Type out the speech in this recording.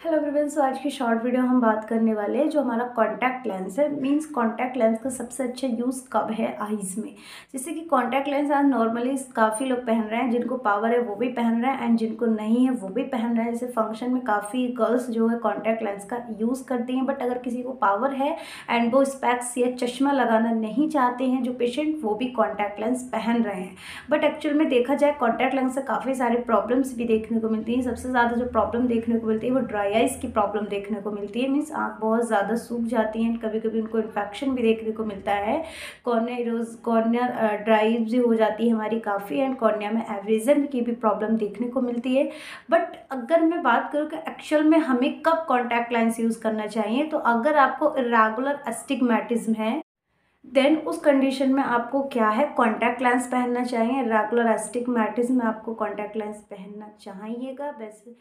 Hello everyone so आज की short video हम बात करने वाले हैं जो हमारा कॉन्टैक्ट लेंस है। मींस कॉन्टैक्ट लेंस का सबसे अच्छा यूज़ कब है आईज़ में? जैसे कि कॉन्टैक्ट लेंस आज नॉर्मली काफ़ी लोग पहन रहे हैं, जिनको पावर है वो भी पहन रहे हैं एंड जिनको नहीं है वो भी पहन रहे हैं। जैसे फ़ंक्शन में काफ़ी गर्ल्स जो है कॉन्टैक्ट लेंस का यूज़ करती हैं बट अगर किसी को पावर है एंड वो स्पैक्स या चश्मा लगाना नहीं चाहते हैं, जो पेशेंट वो भी कॉन्टैक्ट लेंस पहन रहे हैं। बट एक्चुअल में देखा जाए कॉन्टैक्ट लेंस से काफ़ी सारी प्रॉब्लम्स भी देखने को मिलती हैं। सबसे ज़्यादा जो प्रॉब्लम देखने को मिलती है, वो ड्राई आइज़ की प्रॉब्लम देखने को मिलती है मीन्स आँख बहुत ज़्यादा सूख जाती हैं कभी कभी उनको इन्फेक्शन भी देखने को मिलता है। कॉर्निया रोज कॉर्निया ड्राई भी हो जाती है हमारी काफ़ी एंड कॉर्निया में एवरेजन की भी प्रॉब्लम देखने को मिलती है। बट अगर मैं बात करूँ कि एक्चुअल में हमें कब कॉन्टैक्ट लेंस यूज़ करना चाहिए तो अगर आपको इरेगुलर अस्टिगमेटिज्म है देन उस कंडीशन में आपको क्या है? कॉन्टैक्ट लेंस पहनना चाहिए। रेगुलर एस्टिक मैटिज्म में आपको कॉन्टैक्ट लेंस पहनना चाहिएगा। वैसे